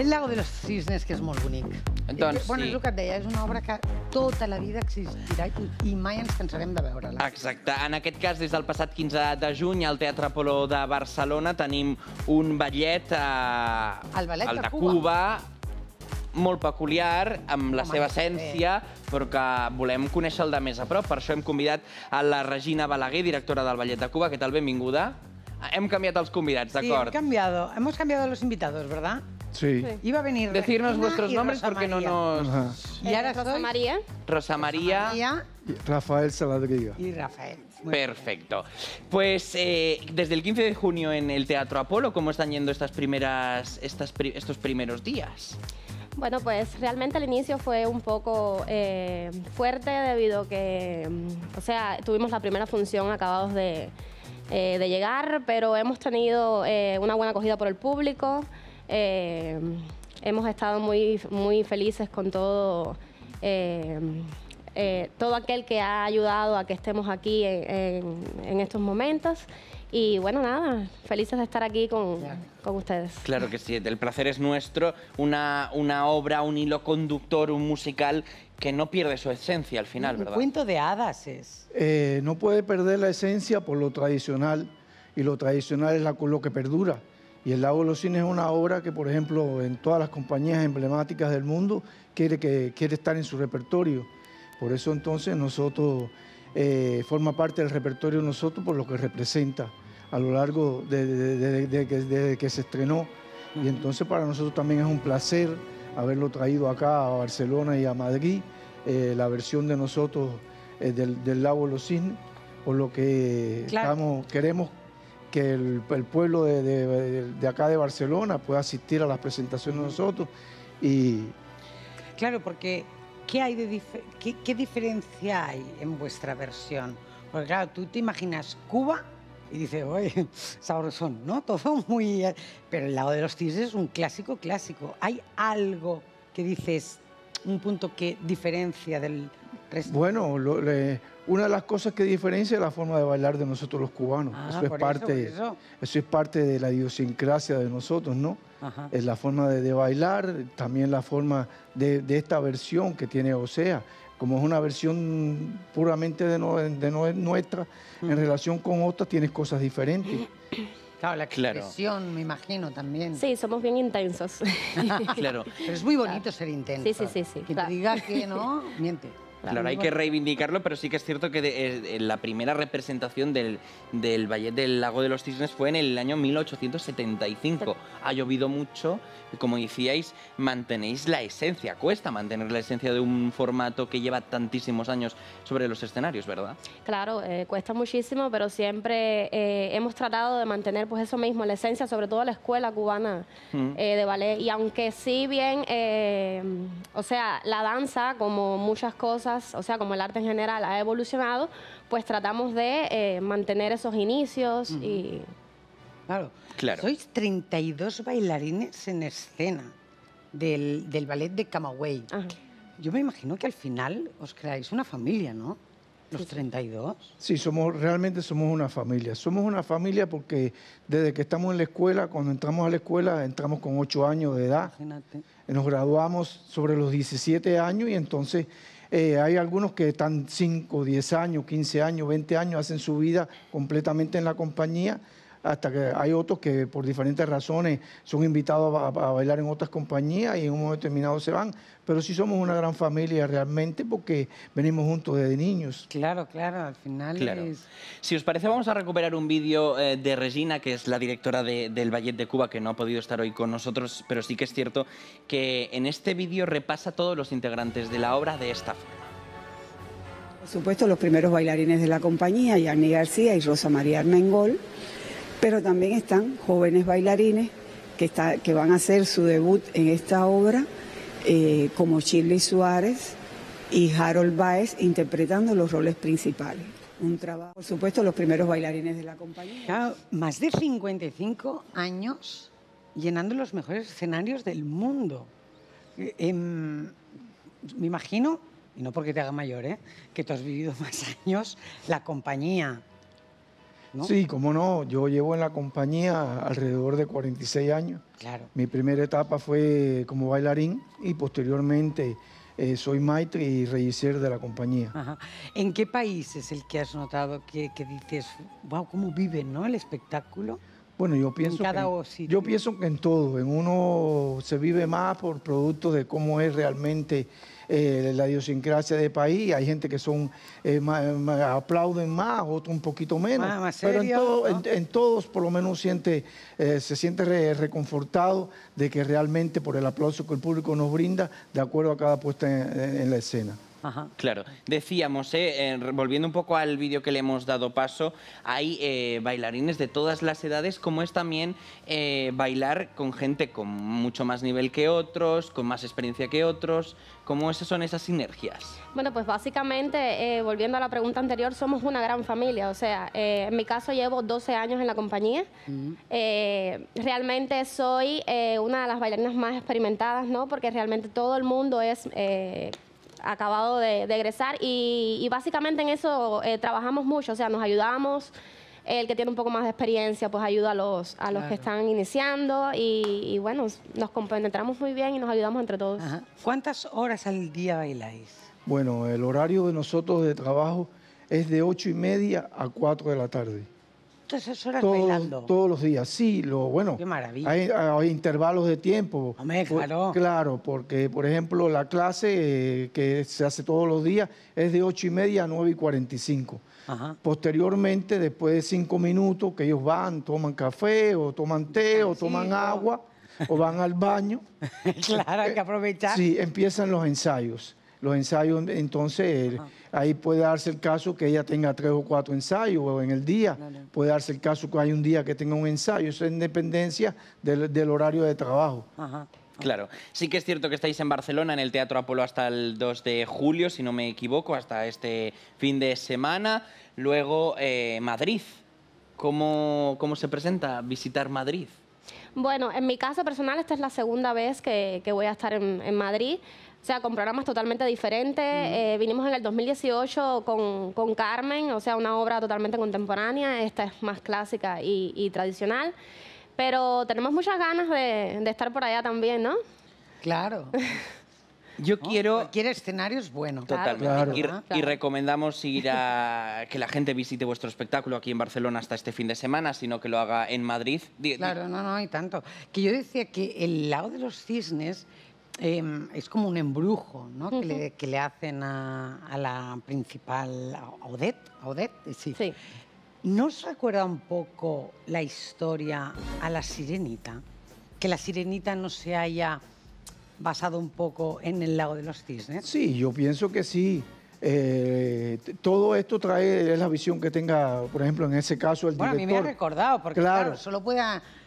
El lago de los cisnes, que és molt bonic. Doncs bueno, sí. és el que et deia, és una obra que tota la vida existirà i, i mai ens cansarem de veure-la. Exacte. En aquest cas, des del passat 15 de juny, al Teatre Apolo de Barcelona tenim un ballet, eh, El ballet el de de Cuba. Cuba, molt peculiar, amb la Home, seva essència, però que volem conèixer-el de més a prop. Per això hem convidat a la Regina Balaguer, directora del Ballet de Cuba. Què tal? Benvinguda. Hem canviat els convidats, Sí, hem d'acord? cambiado, hemos cambiado los invitados, ¿verdad? Sí. Iba a venir Decirnos Regina vuestros y nombres Rosa porque no María. nos... Ajá. Y ahora Rosa soy María. Rosa María... María Y Rafael Saladriga. y Rafael. Muy bien. Perfecto. Pues eh, desde el 15 de junio en el Teatro Apolo, ¿cómo están yendo estas primeras, estas pri- estos primeros días? Bueno, pues realmente el inicio fue un poco eh, fuerte debido a que, mm, o sea, tuvimos la primera función acabados de, eh, de llegar, pero hemos tenido eh, una buena acogida por el público. Eh, hemos estado muy, muy felices con todo, eh, eh, todo aquel que ha ayudado a que estemos aquí en, en- en estos momentos. Y bueno, nada, felices de estar aquí con, con ustedes. Claro que sí, el placer es nuestro. Una, una obra, un hilo conductor, un musical que no pierde su esencia al final, Un ¿verdad? cuento de hadas es. Eh, no puede perder la esencia por lo tradicional y lo tradicional es la- lo que perdura. Y El Lago de los Cines es una obra que, por ejemplo, en todas las compañías emblemáticas del mundo quiere, que, quiere estar en su repertorio. Por eso entonces nosotros, eh, forma parte del repertorio de nosotros por lo que representa a lo largo de, de- que se estrenó. Y entonces para nosotros también es un placer haberlo traído acá a Barcelona y a Madrid, eh, la versión de nosotros eh, del, del Lago de los Cisnes, por lo que Claro. estamos, queremos que el, el pueblo de, de- de acá de Barcelona pueda asistir a las presentaciones de nosotros y Claro, porque ¿qué, hay de qué, qué diferencia hay en vuestra versión? Porque claro, tú te imaginas Cuba y dices, oye, sabrosón, ¿no? Todo muy... Pero el lago de los cisnes es un clásico clásico. ¿Hay algo que dices, un punto que diferencia del resto? Bueno, lo- le- una de las cosas que diferencia es la forma de bailar de nosotros los cubanos. Ah, eso, es parte, eso. eso es parte de la idiosincrasia de nosotros, ¿no? Ajá. Es la forma de, de bailar, también la forma de, de esta versión que tiene Osea. Como es una versión puramente de, no- de no- nuestra, en relación con otras tienes cosas diferentes. Claro, la Claro. expresión, me imagino, también. Sí, somos bien intensos. Claro. Pero es muy bonito ser intenso. Sí, sí, sí, sí, Que claro. te diga que no, miente. Claro, hay que reivindicarlo, pero sí que es cierto que de- eh, eh, la primera representación del, del Ballet del Lago de los Cisnes fue en el año 1875. Ha llovido mucho como decíais, mantenéis la esencia. Cuesta mantener la esencia de un formato que lleva tantísimos años sobre los escenarios, ¿verdad? Claro, eh, cuesta muchísimo, pero siempre eh, hemos tratado de mantener pues eso mismo, la esencia, sobre todo la escuela cubana Mm. eh, de ballet. Y aunque sí bien, eh, o sea, la danza, como muchas cosas, o sea, como el arte en general ha evolucionado, pues tratamos de eh, mantener esos inicios y... Claro. Claro. Sois 32 bailarines en escena del, del ballet de Camagüey. Ajá. Yo me imagino que al final os creáis una familia, ¿no? Los 32. Sí, somos, realmente somos una familia. Somos una familia porque desde que estamos en la escuela, cuando entramos a la escuela, entramos con 8 años de edad. Imagínate. Nos graduamos sobre los 17 años y entonces eh, hay algunos que están 5, 10 años, 15 años, 20 años, hacen su vida completamente en la compañía, hasta que hay otros que por diferentes razones son invitados a, a bailar en otras compañías y en un momento determinado se van. Pero sí somos una gran familia realmente porque venimos juntos desde niños. Claro, claro, al final Claro. es... Si os parece, vamos a recuperar un vídeo eh, de Regina, que es la directora de- del Ballet de Cuba, que no ha podido estar hoy con nosotros, pero sí que es cierto que en este vídeo repasa a todos los integrantes de la obra de esta forma. Por supuesto, los primeros bailarines de la compañía, Yanni García y Rosa María Armengol, pero también están jóvenes bailarines que, está- que van a hacer su debut en esta obra, eh, como Shirley Suárez y Harold Baez, interpretando los roles principales. Un trabajo, por supuesto, los primeros bailarines de la compañía. Más de 55 años llenando los mejores escenarios del mundo. Eh, em, me imagino, y no porque te haga mayor, ¿eh? que tú has vivido más años, la compañía. ¿No? Sí, cómo no. Yo llevo en la compañía alrededor de 46 años. Claro. Mi primera etapa fue como bailarín y posteriormente eh, soy maestro y regisser de la compañía. Ajá. ¿En qué país es el que has notado que, que dices, wow, cómo viven, ¿no? El espectáculo. Bueno, yo pienso, cada que, yo pienso que en todo, en uno se vive más por producto de cómo es realmente eh, la idiosincrasia del país. Hay gente que son eh, aplauden más, otros un poquito menos. Más- Pero en, serio, todo- ¿no? en- en todos por lo menos siente, eh, se siente re- reconfortado de que realmente por el aplauso que el público nos brinda, de acuerdo a cada puesta en la escena. Ajá. Claro, decíamos, eh, eh, volviendo un poco al vídeo que le hemos dado paso, hay eh, bailarines de todas las edades, como es también eh, bailar con gente con mucho más nivel que otros, con más experiencia que otros, ¿cómo esas son esas sinergias? Bueno, pues básicamente, eh, volviendo a la pregunta anterior, somos una gran familia. O sea, eh, en mi caso llevo 12 años en la compañía. Eh, realmente soy eh, una de las bailarinas más experimentadas, ¿no? Porque realmente todo el mundo es eh, acabado de, de egresar y, y básicamente en eso eh, trabajamos mucho. O sea, nos ayudamos. El que tiene un poco más de experiencia, pues ayuda a los, a los Claro. que están iniciando y, y bueno, nos compenetramos muy bien y nos ayudamos entre todos. Ajá. ¿Cuántas horas al día bailáis? Bueno, el horario de nosotros de trabajo es de ocho y media a 4 de la tarde. Todas esas horas Todos, bailando. todos los días, sí, lo bueno. Qué maravilla. Hay, hay intervalos de tiempo. Hombre, Por- claro. Claro, porque, por ejemplo, la clase eh, que se hace todos los días es de ocho y media a 9 y 45. Ajá. Posteriormente, después de cinco minutos, que ellos van, toman café, o toman té, o toman agua, o van al baño. claro, hay que aprovechar. Sí, empiezan los ensayos. Los ensayos, entonces, eh, ahí puede darse el caso que ella tenga tres o cuatro ensayos o en el día. Puede darse el caso que hay un día que tenga un ensayo. Eso es en dependencia del, del horario de trabajo. Ajá. Claro, sí que es cierto que estáis en Barcelona, en el Teatro Apolo hasta el 2 de julio, si no me equivoco, hasta este fin de semana. Luego, eh, Madrid. ¿Cómo, ¿Cómo se presenta visitar Madrid? Bueno, en mi caso personal, esta es la segunda vez que, que voy a estar en, en Madrid. O sea, con programas totalmente diferentes. Eh, vinimos en el 2018 con, con Carmen, o sea, una obra totalmente contemporánea. Esta es más clásica y, y tradicional. Pero tenemos muchas ganas de, de estar por allá también, ¿no? Claro. Yo quiero... Cualquier escenario es bueno. Totalmente. Claro. Y, Claro. y recomendamos ir a que la gente visite vuestro espectáculo aquí en Barcelona hasta este fin de semana, sino que lo haga en Madrid. Claro, no, no hay tanto. Que yo decía que el lago de los cisnes eh, es como un embrujo, ¿no? que, le, que le hacen a, a la principal, a Odette, a Odette, sí. Sí. ¿No os recuerda un poco la historia a la sirenita? Que la sirenita no se haya basado un poco en el lago de los cisnes. Sí, yo pienso que sí. Eh, todo esto trae la visión que tenga, por ejemplo, en ese caso el Bueno, a mí director. me ha recordado, porque Claro. claro, solo puede,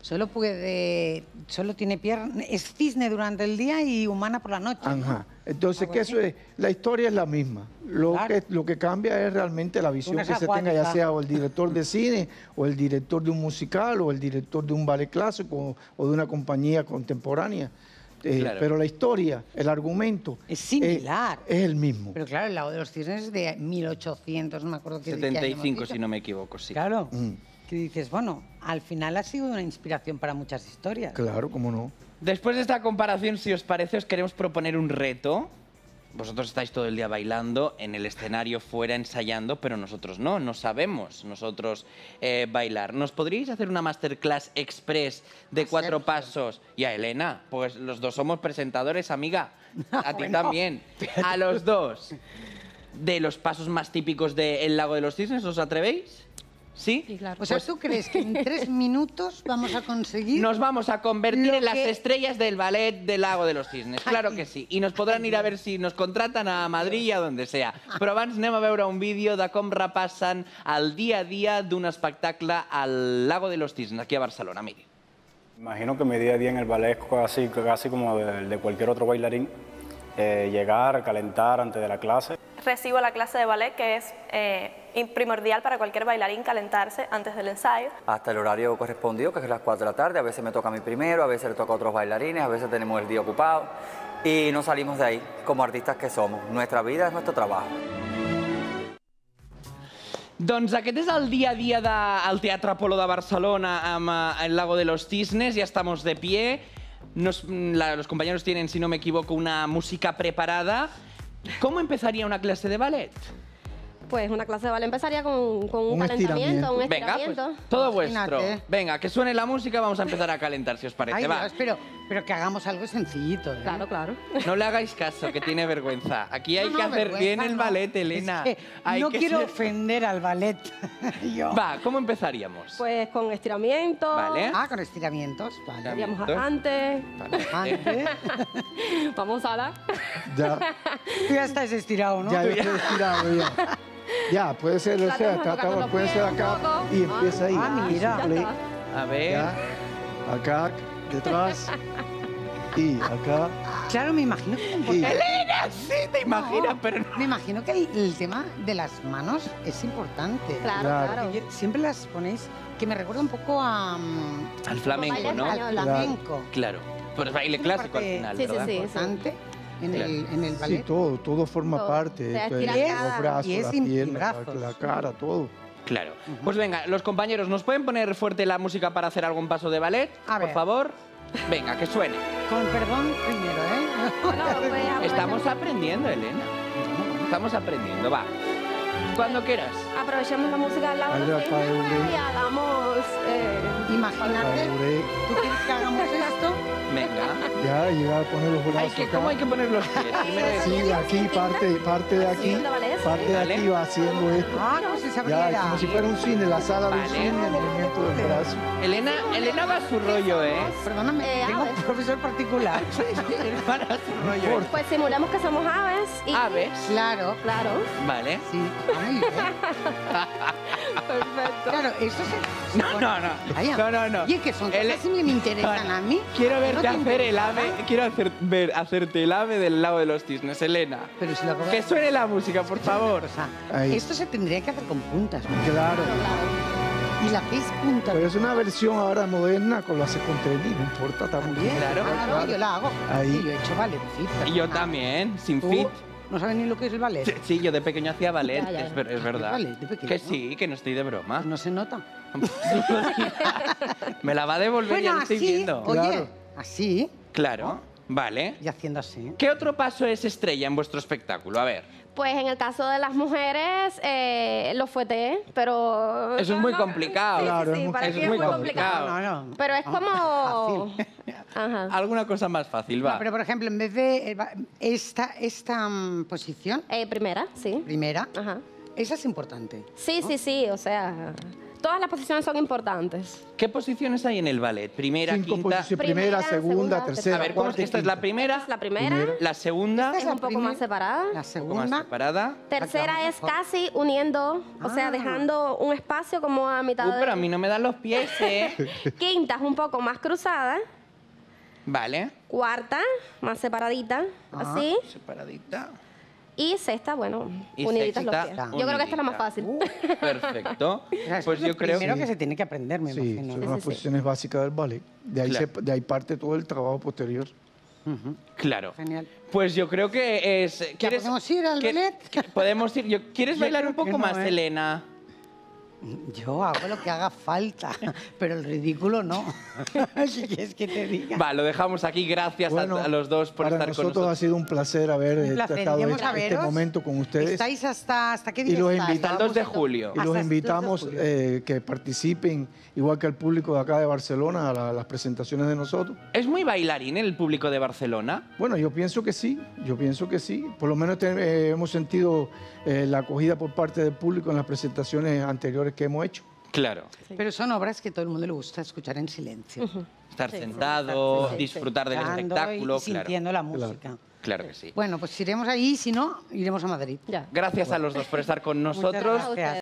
solo puede, solo tiene pierna, es cisne durante el día y humana por la noche. ¿no? Ajá. Entonces, que eso es, la historia es la misma. Lo, Claro. que, lo que cambia es realmente la visión que se tenga, ya sea o el director de cine, o el director de un musical, o el director de un ballet clásico, o de una compañía contemporánea. Eh, Claro. Pero la historia, el argumento... Es similar. Es, es el mismo. Pero claro, el lago de los cisnes es de 1800, no me acuerdo qué qué año hemos 75, dicho. si no me equivoco, sí. Claro. Mm. Que dices, bueno, al final ha sido una inspiración para muchas historias. Claro, cómo no. Después de esta comparación, si os parece, os queremos proponer un reto. Vosotros estáis todo el día bailando, en el escenario fuera ensayando, pero nosotros no, no sabemos nosotros eh, bailar. ¿Nos podríais hacer una masterclass express de cuatro pasos? Y a Elena, pues los dos somos presentadores, amiga. A ti también. A los dos. De los pasos más típicos del Lago de los Cisnes, ¿os atrevéis? ¿Sí? Sí, claro. O sea, Pues ¿tú crees que en tres minutos vamos a conseguir? nos vamos a convertir en las que- estrellas del ballet del Lago de los Cisnes. Claro que sí. I nos podran ir a ver si nos contratan a Madrid i a donde sea. Però abans anem a veure un vídeo de com repassen el dia a dia d'un espectacle al Lago de los Cisnes, aquí a Barcelona. Miri. Imagino que mi día a día en el ballet es casi, casi como el de cualquier otro bailarín. Eh, llegar, calentar antes de la clase. Recibo la clase de ballet que es eh, primordial para cualquier bailarín calentarse antes del ensayo. hasta el horario correspondido, que es las 4 de la tarde. A veces me toca a mí primero, a veces le toca a otros bailarines, a veces tenemos el día ocupado y no salimos de ahí como artistas que somos. Nuestra vida es nuestro trabajo. Doncs aquest és el dia a dia del Teatre Apolo de Barcelona amb eh, el Lago de los Cisnes. Ya estamos de pie. Nos- la- los compañeros tienen, si no me equivoco, una música preparada. ¿Cómo empezaría una clase de ballet? Pues una clase de ballet empezaría con, con un, Un calentamiento, un Venga, pues estiramiento. todo vuestro. Venga, que suene la música, vamos a empezar a calentar, si os parece. Ay, Va. Dios, pero, pero que hagamos algo sencillito. ¿eh? Claro, claro. No le hagáis caso, que tiene vergüenza. Aquí hay No, que hacer bien el no. ballet, Elena. Es que Hay no que quiero ser- ofender al ballet. Yo. Va, ¿cómo empezaríamos? Pues con estiramiento. Vale. Ah, con estiramientos. Vale. Estiramiento. Iríamos antes. Antes. Vamos a la. Ya, Tú ya estás estirado, ¿no? ya yo estoy estirado ya. Ya, puede ser, o sea, Tratemos de trata- tocarnos los puede ser acá y empieza ahí. Ah, mira. A ver. ya, acá, detrás y acá. Claro, me imagino que... Y, Elena, sí, te imaginas, No, pero no. Me imagino que el, el tema de las manos es importante. Claro, Claro. claro. Porque yo- siempre las ponéis, que me recuerda un poco a, mm, Al flamenco, ¿no? al flamenco. Claro. Pues baile clásico al final, Sí, sí, ¿verdad? sí. importante en, el, en el sí, ballet. todo, todo forma Todo. parte. Se esto es estira los cada- brazos, pies la y pierna, la, brazos. la cara, todo. Claro. Pues venga, los compañeros, ¿nos pueden poner fuerte la música para hacer algún paso de ballet? A por favor. Venga, que suene. Con perdón primero, ¿eh? Bueno, pues, Estamos aprendiendo, Elena. Estamos aprendiendo, va. Cuando quieras. Aprovechemos la música del lado Al de y hagamos. Eh, Imagínate, ¿tú quieres que hagamos esto? Venga. ya, llegar a poner los Hay brazos que. ¿Cómo hay que poner los pies? Sí, aquí, parte, parte de aquí, parte de aquí va haciendo esto. Ah, como si se Ya, abriera. como si fuera un cine, la sala de un Vale. cine, el movimiento del brazo. Elena, Elena va a su rollo, ¿eh? Perdóname, Eh, tengo aves. un profesor particular. Elena va su rollo. ¿eh? Pues simulamos que somos aves y. Aves. Claro, Claro. Vale. sí, muy bien. Perfecto. Claro, eso se... No, no, no. Vaya. No, no, no. Oye, que son cosas que me interesan a mí. Quiero ¿No verte te hacer el ave. Quiero hacer, ver, hacerte el ave del lago de los cisnes, Elena. Pero si acabo Que suene la música, por favor. Esto se tendría que hacer con puntas. ¿no? Claro. Y la que es punta Pero es una versión ahora moderna con la hace con tenis, no importa, está muy bien. Claro. Ah, no, yo la hago. Ahí. Sí, yo he hecho sí, Y yo perdona. también, sin ¿Tú fit. No sabes ni lo que es el ballet. Sí, Sí, yo de pequeño hacía ballet, Ya, ya, ya. Es, ver- es verdad. ballet de pequeño? Que sí, que no estoy de broma. No se nota. Me la va a devolver, ya Bueno, lo estoy viendo. oye, Claro. así, Claro, vale. y haciendo así. ¿Qué otro paso es estrella en vuestro espectáculo? A ver. Pues en el caso de las mujeres, eh, los fuetes, pero. Eso es muy complicado. Sí, sí, Claro, sí, es muy- para eso ti es muy complicado. no. Pero es como. Fácil. Ajá. Alguna cosa más fácil, va. No, pero por ejemplo, en vez de eh, esta, esta mm, posición, Eh, primera, sí. primera, Ajá. esa es importante. Sí, sí, sí, o sea. Todas las posiciones son importantes. ¿Qué posiciones hay en el ballet? Primera, Cinco quinta. posiciones, primera, Primera, segunda, segunda, tercera, A ver, ¿cómo es? cuarta esta es la primera, Es la primera, Primera. la segunda, Esta es la un poco primer- más separada. La un poco más segunda, separada. Tercera es casi uniendo, o sea, Ah. dejando un espacio como a mitad Uh, de... pero a mí no me dan los pies, ¿eh? Quinta es un poco más cruzada. Vale. Cuarta, más separadita, Ajá. así. Separadita. Y sexta, bueno, Y uniditas los sexta, pies. Yo creo que esta es la más unidita. fácil. Perfecto. Esa es Pues lo yo creo primero Sí. que se tiene que aprender, me Sí, imagino. son las sí, sí. posiciones básicas del ballet. De ahí, Claro. se- de ahí parte todo el trabajo posterior. Claro. Genial. Pues yo creo que es. ¿quieres- podemos ir al que- ballet? que- Podemos ir. Yo- ¿Quieres Yo bailar creo un poco no, más, ¿eh? Elena? Yo hago lo que haga falta, pero el ridículo no. si quieres que te diga. Va, lo dejamos aquí. Gracias a- Bueno, a, los dos por para estar con nosotros ha nosotros. sido un placer haber Un eh, placer, tratado iremos este, este momento con ustedes. ¿Estáis hasta, hasta qué Y día los estáis? Hasta el 2 de julio. Y los el 2 de invitamos eh, que participen, igual que el público de acá de Barcelona, a la- las presentaciones de nosotros. ¿Es muy bailarín el público de Barcelona? Bueno, yo pienso que sí, yo pienso que sí. Por lo menos te- eh, hemos sentido eh, la acogida por parte del público en las presentaciones anteriores que hemos hecho. Claro. Pero son obras que todo el mundo le gusta escuchar en silencio. Estar Sí, sentado, sí, disfrutar del espectáculo. y sintiendo claro. la música. claro que sí. Bueno, pues iremos ahí, si no, iremos a Madrid. Ya. Gracias a los dos por estar con nosotros. gracias.